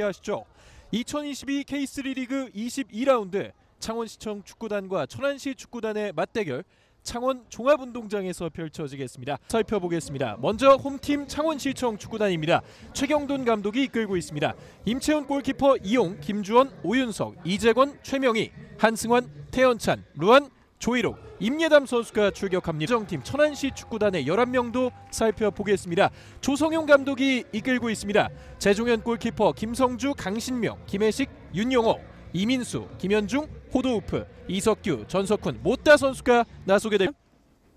하시죠. 2022 K3 리그 22라운드 창원시청 축구단과 천안시 축구단의 맞대결 창원 종합운동장에서 펼쳐지겠습니다. 살펴보겠습니다. 먼저 홈팀 창원시청 축구단입니다. 최경돈 감독이 이끌고 있습니다. 임채훈 골키퍼 이용, 김주원, 오윤석, 이재권, 최명희, 한승환, 태연찬, 루안, 조이록, 임예담 선수가 출격합니다. 정팀 천안시 축구단의 11명도 살펴보겠습니다. 조성용 감독이 이끌고 있습니다. 재종현 골키퍼 김성주, 강신명, 김혜식, 윤용호, 이민수, 김현중, 호도우프, 이석규, 전석훈, 모따 선수가 나서게 됩니다.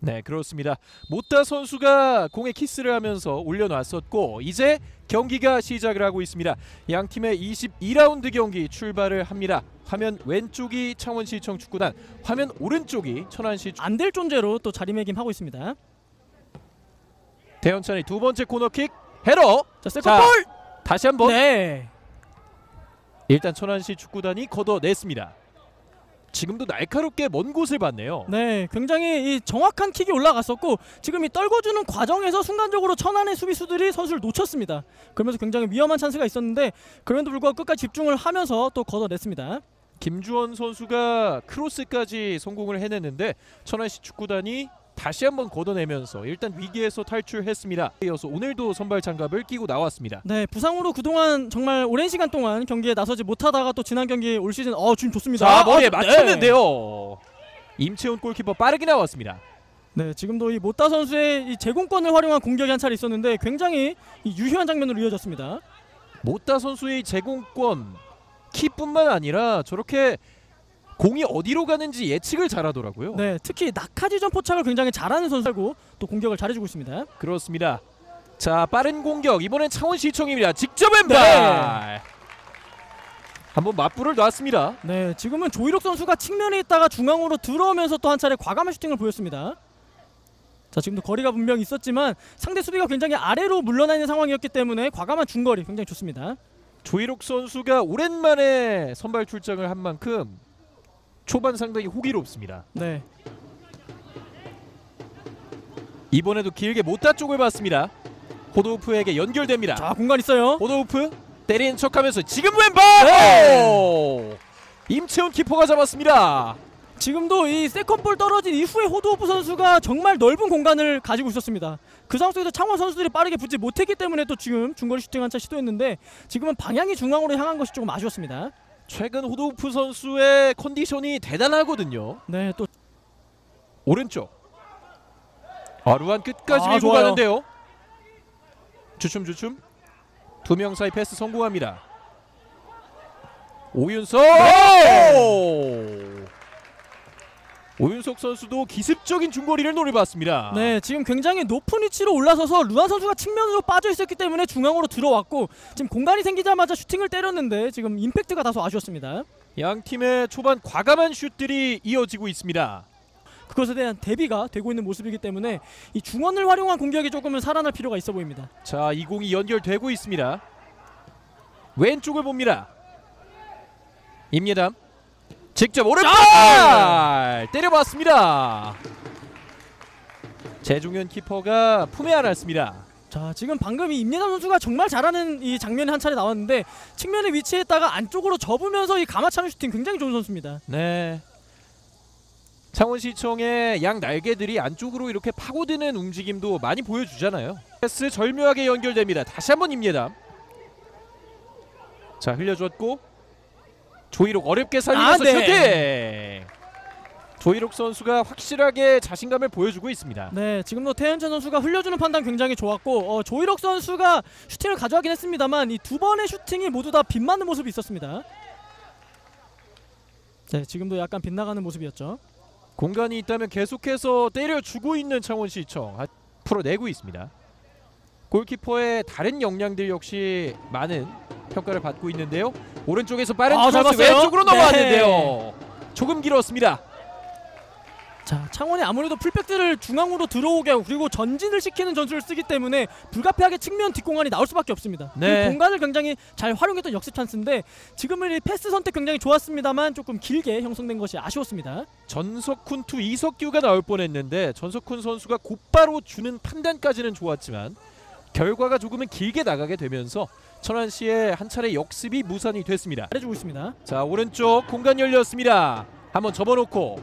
네 그렇습니다. 모따 선수가 공에 키스를 하면서 올려놨었고 이제 경기가 시작을 하고 있습니다. 양 팀의 22라운드 경기 출발을 합니다. 화면 왼쪽이 창원시청 축구단, 화면 오른쪽이 천안시 축... 안될 존재로 또 자리매김하고 있습니다. 대현찬의 두 번째 코너킥 헤러 자, 세컨볼. 다시 한번 네. 일단 천안시 축구단이 걷어냈습니다. 지금도 날카롭게 먼 곳을 봤네요. 네, 굉장히 이 정확한 킥이 올라갔었고 지금 이 떨궈주는 과정에서 순간적으로 천안의 수비수들이 선수를 놓쳤습니다. 그러면서 굉장히 위험한 찬스가 있었는데 그럼에도 불구하고 끝까지 집중을 하면서 또 걷어냈습니다. 김주원 선수가 크로스까지 성공을 해냈는데 천안시 축구단이 다시 한번 걷어내면서 일단 위기에서 탈출했습니다. 이어서 오늘도 선발 장갑을 끼고 나왔습니다. 네, 부상으로 그동안 정말 오랜 시간 동안 경기에 나서지 못하다가 또 지난 경기 올 시즌 어 지금 좋습니다. 자 머리에 아, 네. 맞췄는데요. 임채훈 골키퍼 빠르게 나왔습니다. 네, 지금도 이 모따 선수의 이 제공권을 활용한 공격이 한 차례 있었는데 굉장히 이 유효한 장면으로 이어졌습니다. 모따 선수의 제공권 키뿐만 아니라 저렇게 공이 어디로 가는지 예측을 잘하더라고요. 네, 특히 낙하지점 포착을 굉장히 잘하는 선수고 또 공격을 잘해주고 있습니다. 그렇습니다. 자 빠른 공격 이번엔 창원시청입니다. 직접 왼발 네. 한번 맞불을 놨습니다. 네, 지금은 조이록 선수가 측면에 있다가 중앙으로 들어오면서 또 한 차례 과감한 슈팅을 보였습니다. 자, 지금도 거리가 분명 있었지만 상대 수비가 굉장히 아래로 물러나 있는 상황이었기 때문에 과감한 중거리 굉장히 좋습니다. 조이록 선수가 오랜만에 선발 출장을 한 만큼 초반 상당히 호기롭습니다. 네, 이번에도 길게 모따 쪽을 봤습니다. 호도우프에게 연결됩니다. 자 공간 있어요. 호도우프 때리는 척하면서 지금 왼발! 네. 오! 임채훈 키퍼가 잡았습니다. 지금도 이 second ball 떨어진 이후에 호도우프 선수가 정말 넓은 공간을 가지고 있었습니다. 그 상황 속에서 창원 선수들이 빠르게 붙지 못했기 때문에 또 지금 중거리 슈팅 한 차 시도했는데 지금은 방향이 중앙으로 향한 것이 조금 아쉬웠습니다. 최근 호도우프 선수의 컨디션이 대단하거든요. 네, 또 오른쪽. 아루한 끝까지 아, 밀고 좋아요. 가는데요. 주춤 주춤. 두 명 사이 패스 성공합니다. 오윤석. 오윤석 선수도 기습적인 중거리를 노려봤습니다. 네, 지금 굉장히 높은 위치로 올라서서 루안 선수가 측면으로 빠져 있었기 때문에 중앙으로 들어왔고 지금 공간이 생기자마자 슈팅을 때렸는데 지금 임팩트가 다소 아쉬웠습니다. 양 팀의 초반 과감한 슛들이 이어지고 있습니다. 그것에 대한 대비가 되고 있는 모습이기 때문에 이 중원을 활용한 공격이 조금은 살아날 필요가 있어 보입니다. 자, 이 공이 연결되고 있습니다. 왼쪽을 봅니다. 임예담 직접 오른발 때려봤습니다. 제종현 키퍼가 품에 안았습니다. 자 지금 방금 이 임예담 선수가 정말 잘하는 이 장면이 한 차례 나왔는데 측면에 위치했다가 안쪽으로 접으면서 이 감아차는 슈팅 굉장히 좋은 선수입니다. 네. 창원시청의 양 날개들이 안쪽으로 이렇게 파고드는 움직임도 많이 보여주잖아요. 패스 절묘하게 연결됩니다. 다시 한번 임예담. 자 흘려줬고 조이록 어렵게 살리면서 아, 네. 슈팅. 조이록 선수가 확실하게 자신감을 보여주고 있습니다. 네 지금도 태현찬 선수가 흘려주는 판단 굉장히 좋았고 어, 조이럭 선수가 슈팅을 가져가긴 했습니다만 이 두 번의 슈팅이 모두 다 빗맞는 모습이 있었습니다. 네 지금도 약간 빗나가는 모습이었죠. 공간이 있다면 계속해서 때려주고 있는 창원 시청 아, 풀어내고 있습니다. 골키퍼의 다른 역량들 역시 많은 평가를 받고 있는데요. 오른쪽에서 빠른 아, 잘 크로스. 왼쪽으로 네. 넘어왔는데요. 조금 길었습니다. 자 창원이 아무래도 풀백들을 중앙으로 들어오게 하고 그리고 전진을 시키는 전술을 쓰기 때문에 불가피하게 측면 뒷공간이 나올 수밖에 없습니다. 네. 그 공간을 굉장히 잘 활용했던 역습 찬스인데 지금은 이 패스 선택 굉장히 좋았습니다만 조금 길게 형성된 것이 아쉬웠습니다. 전석훈 투 이석규가 나올 뻔했는데 전석훈 선수가 곧바로 주는 판단까지는 좋았지만 결과가 조금은 길게 나가게 되면서 천안시의 한 차례 역습이 무산이 됐습니다. 잘해주고 있습니다. 자 오른쪽 공간 열렸습니다. 한번 접어놓고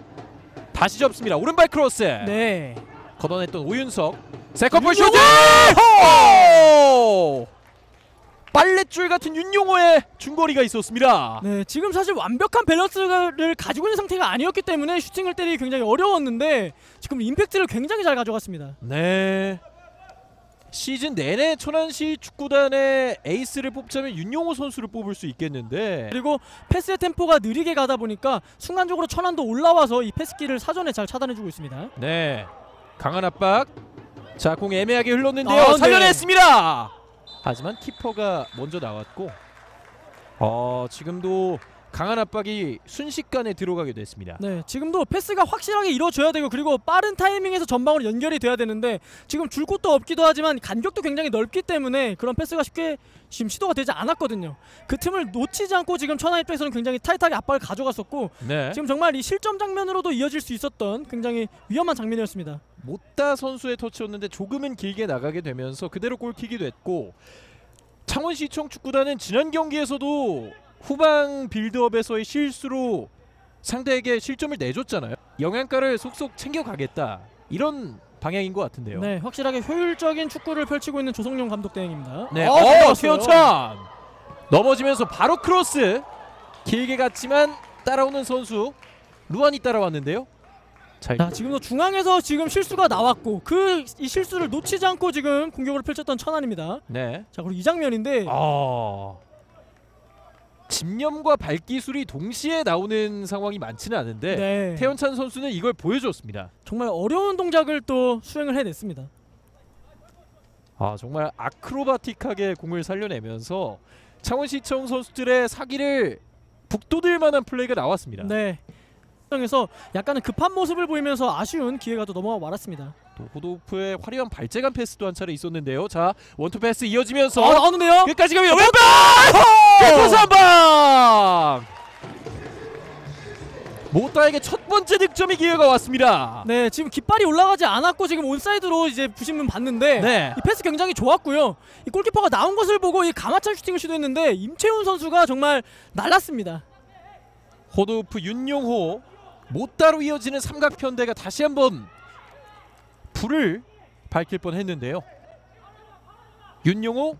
다시 접습니다. 오른발 크로스 네. 걷어냈던 오윤석 second ball! 오! 빨랫줄 같은 윤용호의 중거리가 있었습니다. 네, 지금 사실 완벽한 밸런스를 가지고 있는 상태가 아니었기 때문에 슈팅을 때리기 굉장히 어려웠는데 지금 임팩트를 굉장히 잘 가져갔습니다. 네. 시즌 내내 천안시 축구단의 에이스를 뽑자면 윤용호 선수를 뽑을 수 있겠는데. 그리고 패스의 템포가 느리게 가다 보니까 순간적으로 천안도 올라와서 이 패스기를 사전에 잘 차단해주고 있습니다. 네. 강한 압박. 자 공 애매하게 흘렀는데요. 아, 네. 살려냈습니다. 하지만 키퍼가 먼저 나왔고. 어 지금도 강한 압박이 순식간에 들어가게 됐습니다 네, 지금도 패스가 확실하게 이루어져야 되고 그리고 빠른 타이밍에서 전방으로 연결이 돼야 되는데 지금 줄 곳도 없기도 하지만 간격도 굉장히 넓기 때문에 그런 패스가 쉽게 지금 시도가 되지 않았거든요. 그 틈을 놓치지 않고 지금 천안 입장에서는 굉장히 타이트하게 압박을 가져갔었고 네 지금 정말 이 실점 장면으로도 이어질 수 있었던 굉장히 위험한 장면이었습니다. 못다 선수의 터치였는데 조금은 길게 나가게 되면서 그대로 골킥이 됐고 창원시청 축구단은 지난 경기에서도 후방 빌드업에서의 실수로 상대에게 실점을 내줬잖아요. 영양가를 속속 챙겨가겠다 이런 방향인 것 같은데요. 네, 확실하게 효율적인 축구를 펼치고 있는 조성용 감독 대행입니다. 네, 어, 어, 잘 태현찬 넘어지면서 바로 크로스 길게 갔지만 따라오는 선수 루안이 따라왔는데요. 자, 자, 지금도 중앙에서 지금 실수가 나왔고 그 이 실수를 놓치지 않고 지금 공격을 펼쳤던 천안입니다. 네. 자, 그리고 이 장면인데 아 집념과 발기술이 동시에 나오는 상황이 많지는 않은데 네. 태현찬 선수는 이걸 보여줬습니다. 정말 어려운 동작을 또 수행을 해냈습니다. 아 정말 acrobatic하게 공을 살려내면서 창원시청 선수들의 사기를 북돋을 만한 플레이가 나왔습니다. 네. 에서 약간은 급한 모습을 보이면서 아쉬운 기회가 또 넘어가 말았습니다. 또 호도프의 화려한 발재간 패스도 한 차례 있었는데요. 자 원투 패스 이어지면서 아, 나오는데요? 끝까지 가면 왼발 깨끗 한방 모타에게 첫 번째 득점의 기회가 왔습니다. 네, 지금 깃발이 올라가지 않았고 지금 온사이드로 이제 부심은 봤는데 네. 이 패스 굉장히 좋았고요. 이 골키퍼가 나온 것을 보고 이 가마찬 슈팅을 시도했는데 임채훈 선수가 정말 날랐습니다. 호도프 윤용호 못다로 이어지는 삼각편대가 다시 한번 불을 밝힐 뻔했는데요. 윤용호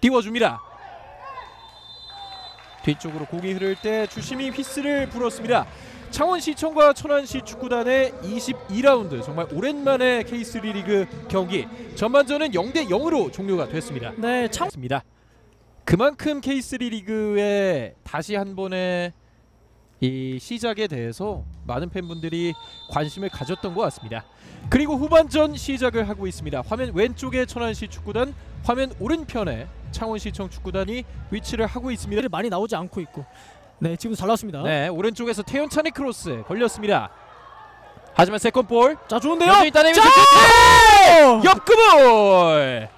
띄워줍니다. 뒤쪽으로 공이 흐를 때 주심이 휘스를 불었습니다. 창원시청과 천안시 축구단의 22라운드 정말 오랜만에 K3 리그 경기 전반전은 0대 0으로 종료가 됐습니다. 네, 창. 그만큼 K3 리그의 다시 한 번의 이 시작에 대해서 많은 팬분들이 관심을 가졌던 것 같습니다. 그리고 후반전 시작을 하고 있습니다. 화면 왼쪽에 천안시 축구단, 화면 오른편에 창원시청 축구단이 위치를 하고 있습니다. 이 많이 나오지 않고 있고. 네, 지금 잘 나왔습니다. 네, 오른쪽에서 태현찬의 크로스 걸렸습니다. 하지만 second ball 자, 좋은데요? 슈팅! 옆그물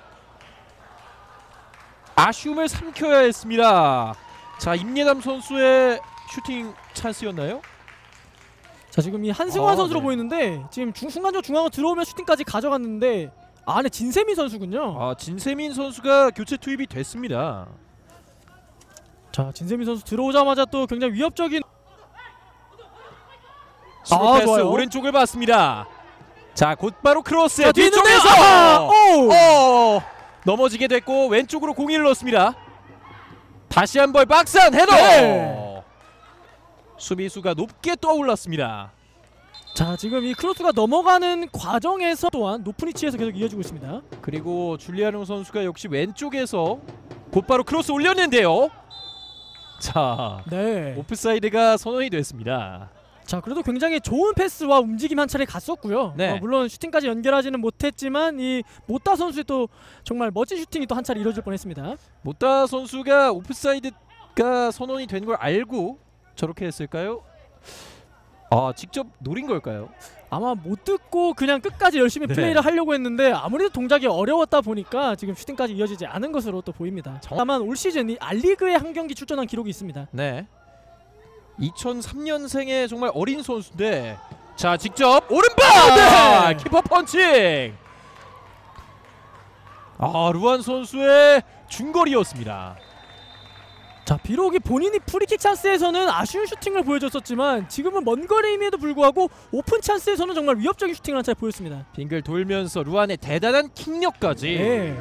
아쉬움을 삼켜야 했습니다. 자 임예담 선수의 슈팅 찬스였나요? 자, 지금 이 한승환 아, 선수로 네. 보이는데 지금 중 순간적으로 중앙으로 들어오면 슈팅까지 가져갔는데 아, 안에 진세민 선수군요. 아 진세민 선수가 교체 투입이 됐습니다. 자, 진세민 선수 들어오자마자 또 굉장히 위협적인 아, 좋아요. 오른쪽을 봤습니다. 자 곧바로 크로스 자! 뒤쪽에서 아하! 오! 어! 넘어지게 됐고 왼쪽으로 공을 넣습니다. 다시 한번 박스 안 헤더. 네. 수비수가 높게 떠올랐습니다. 자, 지금 이 크로스가 넘어가는 과정에서 또한 높은 위치에서 계속 이어지고 있습니다. 그리고 줄리아노 선수가 역시 왼쪽에서 곧바로 크로스 올렸는데요. 자, 네. 오프사이드가 선언이 됐습니다. 자, 그래도 굉장히 좋은 패스와 움직임 한 차례 갔었고요. 네. 어, 물론 슈팅까지 연결하지는 못했지만 이 모타 선수의 또 정말 멋진 슈팅이 또 한 차례 이뤄질 뻔했습니다. 모타 선수가 오프사이드가 선언이 된 걸 알고 저렇게 했을까요? 아, 직접 노린 걸까요? 아마 못 듣고 그냥 끝까지 열심히 네. 플레이를 하려고 했는데 아무래도 동작이 어려웠다 보니까 지금 슈팅까지 이어지지 않은 것으로 또 보입니다. 정- 다만 올 시즌 이 R리그에 한 경기 출전한 기록이 있습니다. 네. 2003년생의 정말 어린 선수인데 자, 직접 오른발! 아, 네. 키퍼 펀칭! 아, 루안 선수의 중거리였습니다. 자 비록 이 본인이 프리킥 찬스에서는 아쉬운 슈팅을 보여줬었지만 지금은 먼 거리임에도 불구하고 오픈 찬스에서는 정말 위협적인 슈팅을 한 차례 보였습니다. 빙글 돌면서 루안의 대단한 킥력까지 네.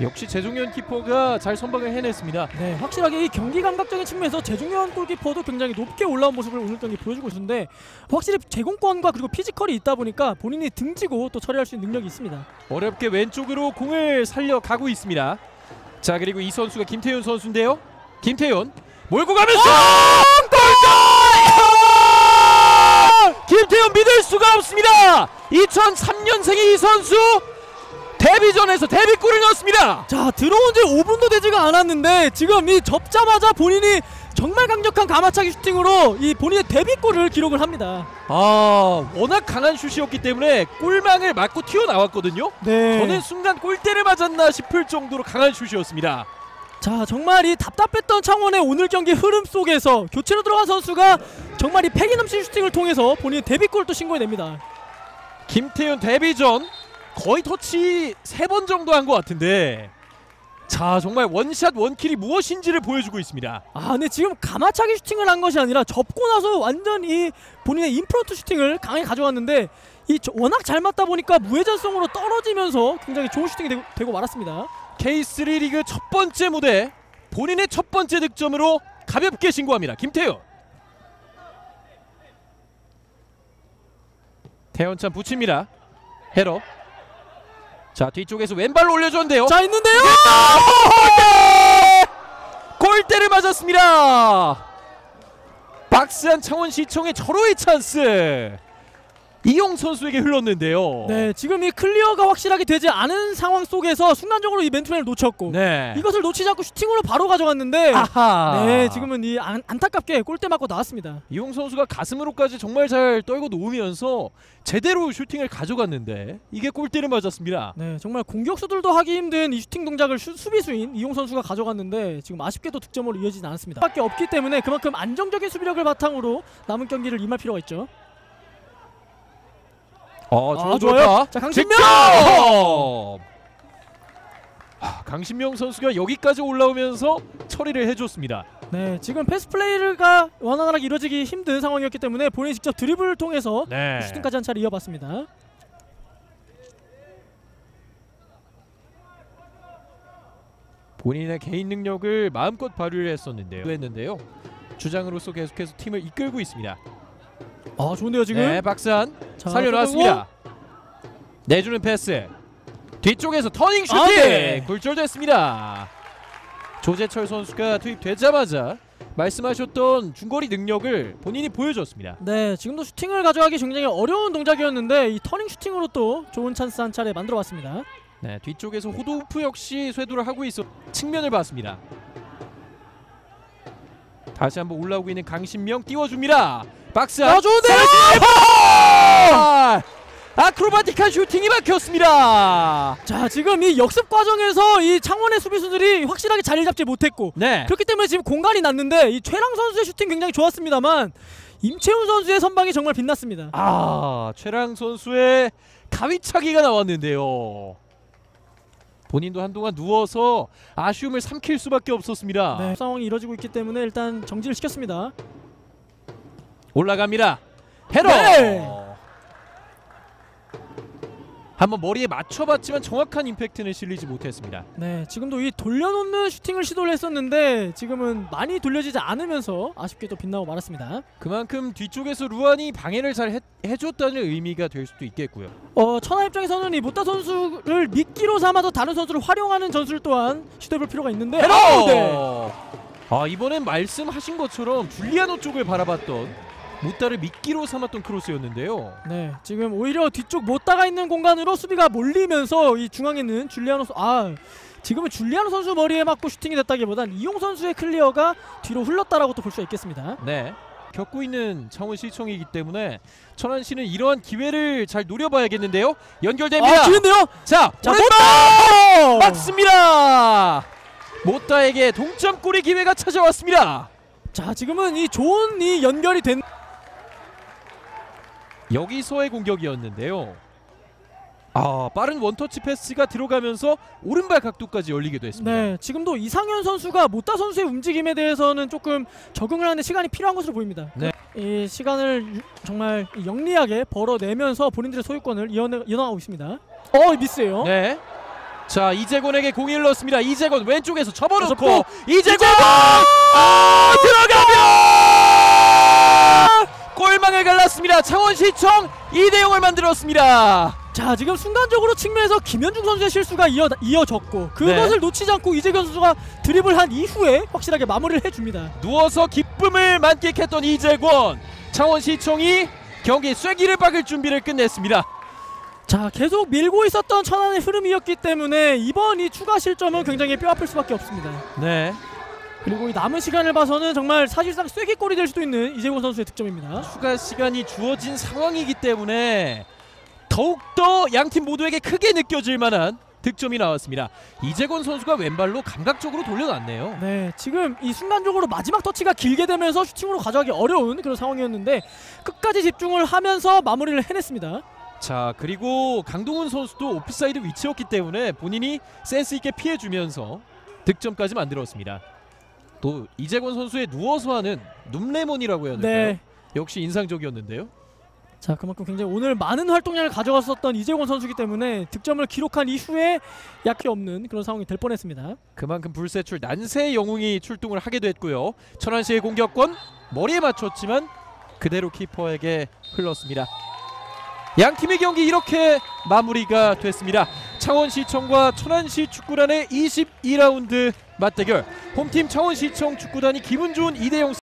역시 재종현 키퍼가 잘 선방을 해냈습니다. 네, 확실하게 이 경기 감각적인 측면에서 재중현 골키퍼도 굉장히 높게 올라온 모습을 오늘 경기 보여주고 있는데 확실히 제공권과 그리고 피지컬이 있다 보니까 본인이 등지고 또 처리할 수 있는 능력이 있습니다. 어렵게 왼쪽으로 공을 살려가고 있습니다. 자 그리고 이 선수가 김태훈 선수인데요. 김태훈 몰고 가면서 골! 김태훈 믿을 수가 없습니다. 2003년생의 이 선수 데뷔전에서 데뷔골을 넣었습니다. 자 들어온 지 5분도 되지가 않았는데 지금 이 접자마자 본인이 정말 강력한 가마차기 슈팅으로 이 본인의 데뷔골을 기록을 합니다. 아 워낙 강한 슛이었기 때문에 골망을 맞고 튀어나왔거든요. 네. 저는 순간 골대를 맞았나 싶을 정도로 강한 슛이었습니다. 자 정말 이 답답했던 창원의 오늘 경기 흐름 속에서 교체로 들어간 선수가 정말 이 패기 넘친 슈팅을 통해서 본인의 데뷔골을 또 신고해냅니다. 김태훈 데뷔 전 거의 터치 세 번 정도 한 것 같은데 자 정말 one shot one kill이 무엇인지를 보여주고 있습니다. 아, 근데 지금 감아차기 슈팅을 한 것이 아니라 접고 나서 완전히 본인의 인프런트 슈팅을 강하게 가져왔는데 이 저- 워낙 잘 맞다 보니까 무회전성으로 떨어지면서 굉장히 좋은 슈팅이 되고, 되고 말았습니다. K3 리그 첫 번째 무대 본인의 첫 번째 득점으로 가볍게 신고합니다. 김태훈. 태현찬 붙입니다. 헤더. 자 뒤쪽에서 왼발로 올려줬는데요. 자 있는데요. 골대를 맞았습니다. 박스 안 창원시청의 절호의 찬스. 이용 선수에게 흘렀는데요. 네, 지금 이 클리어가 확실하게 되지 않은 상황 속에서 순간적으로 이 맨투맨을 놓쳤고 네. 이것을 놓치지 않고 슈팅으로 바로 가져갔는데 아하. 네, 지금은 이 안, 안타깝게 골대 맞고 나왔습니다. 이용 선수가 가슴으로까지 정말 잘 떨궈 놓으면서 제대로 슈팅을 가져갔는데 이게 골대를 맞았습니다. 네, 정말 공격수들도 하기 힘든 이 슈팅 동작을 슈- 수비수인 이용 선수가 가져갔는데 지금 아쉽게도 득점으로 이어지지 않았습니다. 밖에 없기 때문에 그만큼 안정적인 수비력을 바탕으로 남은 경기를 임할 필요가 있죠. 어, 아, 좋아, 좋아요. 좋다. 자, 강신명! 하, 강신명 선수가 여기까지 올라오면서 처리를 해줬습니다. 네, 지금 패스 플레이가 원활하게 이루어지기 힘든 상황이었기 때문에 본인이 직접 드리블을 통해서 네. 슈팅까지 한 차례 이어봤습니다. 본인의 개인 능력을 마음껏 발휘를 했었는데요. 했는데요. 주장으로서 계속해서 팀을 이끌고 있습니다. 아, 좋은데요 지금. 네, 박산 자, 살려놨습니다. 내주는 패스. 뒤쪽에서 터닝 슈팅 아, 네. 굴절됐습니다. 조재철 선수가 투입되자마자 말씀하셨던 중거리 능력을 본인이 보여줬습니다. 네, 지금도 슈팅을 가져가기 굉장히 어려운 동작이었는데 이 터닝 슈팅으로 또 좋은 찬스 한 차례 만들어봤습니다. 네, 뒤쪽에서 호도우프 역시 쇄도를 하고 있어 측면을 봤습니다. 다시 한번 올라오고 있는 강신명 띄워줍니다. 박스 아, 좋은데요? 아, 아크로바틱한 슈팅이 막혔습니다. 자, 지금 이 역습 과정에서 이 창원의 수비수들이 확실하게 자리를 잡지 못했고 네, 그렇기 때문에 지금 공간이 났는데 이 최랑 선수의 슈팅 굉장히 좋았습니다만 임채훈 선수의 선방이 정말 빛났습니다. 아 최랑 선수의 가위차기가 나왔는데요. 본인도 한동안 누워서 아쉬움을 삼킬 수밖에 없었습니다. 네, 상황이 이뤄지고 있기 때문에 일단 정지를 시켰습니다. 올라갑니다. 헤더. 네. 한번 머리에 맞춰봤지만 정확한 임팩트는 실리지 못했습니다. 네, 지금도 이 돌려놓는 슈팅을 시도를 했었는데 지금은 많이 돌려지지 않으면서 아쉽게 또 빗나고 말았습니다. 그만큼 뒤쪽에서 루안이 방해를 잘 해, 해줬다는 의미가 될 수도 있겠고요. 어, 천안 입장에서는 이 모따 선수를 미끼로 삼아서 다른 선수를 활용하는 전술 또한 시도해볼 필요가 있는데. 아우, 네. 아 이번엔 말씀하신 것처럼 줄리아노 쪽을 바라봤던 모따를 미끼로 삼았던 크로스였는데요. 네, 지금 오히려 뒤쪽 모따가 있는 공간으로 수비가 몰리면서 이 중앙에 있는 줄리아노 선 아, 지금은 줄리아노 선수 머리에 맞고 슈팅이 됐다기보단 이용 선수의 클리어가 뒤로 흘렀다라고 또 볼 수 있겠습니다. 네. 겪고 있는 창원 시청이기 때문에 천안시는 이러한 기회를 잘 노려봐야겠는데요. 연결됩니다. 아, 기회인데요? 자, 자, 모따! 맞습니다. 모따에게 동점골의 기회가 찾아왔습니다. 자, 지금은 이 좋은 이 연결이 된 여기서의 공격이었는데요. 아 빠른 원터치 패스가 들어가면서 오른발 각도까지 열리게 됐습니다. 네, 지금도 이상현 선수가 모따 선수의 움직임에 대해서는 조금 적응을 하는데 시간이 필요한 것으로 보입니다. 네. 이 시간을 유- 정말 영리하게 벌어내면서 본인들의 소유권을 이어나, 이어나가고 있습니다. 어, 미스예요. 네. 자 이재곤에게 공을 넣었습니다. 이재곤 왼쪽에서 접어놓고 접고 이재곤 아 들어가면 골망을 갈랐습니다. 창원시청 2대 0을 만들었습니다. 자, 지금 순간적으로 측면에서 김현중 선수의 실수가 이어, 이어졌고 그것을 네. 놓치지 않고 이재경 선수가 드리블한 이후에 확실하게 마무리를 해줍니다. 누워서 기쁨을 만끽했던 이재권 창원시청이 경기 쐐기를 박을 준비를 끝냈습니다. 자, 계속 밀고 있었던 천안의 흐름이었기 때문에 이번 이 추가 실점은 굉장히 뼈아플 수밖에 없습니다. 네. 그리고 이 남은 시간을 봐서는 정말 사실상 쐐기골이 될 수도 있는 이재곤 선수의 득점입니다. 추가 시간이 주어진 상황이기 때문에 더욱더 양팀 모두에게 크게 느껴질 만한 득점이 나왔습니다. 이재권 선수가 왼발로 감각적으로 돌려놨네요. 네, 지금 이 순간적으로 마지막 터치가 길게 되면서 슈팅으로 가져가기 어려운 그런 상황이었는데 끝까지 집중을 하면서 마무리를 해냈습니다. 자 그리고 강동훈 선수도 오프사이드 위치였기 때문에 본인이 센스 있게 피해주면서 득점까지 만들었습니다. 또 이재권 선수의 누워서 하는 눕레모니라고 해야 될까요? 네. 역시 인상적이었는데요. 자, 그만큼 굉장히 오늘 많은 활동량을 가져갔었던 이재권 선수기 때문에 득점을 기록한 이후에 약해 없는 그런 상황이 될 뻔했습니다. 그만큼 불세출 난세의 영웅이 출동을 하게 됐고요. 천안시의 공격권 머리에 맞췄지만 그대로 키퍼에게 흘렀습니다. 양 팀의 경기 이렇게 마무리가 됐습니다. 창원시청과 천안시 축구단의 22라운드 맞대결. 홈팀 창원시청 축구단이 기분 좋은 2대0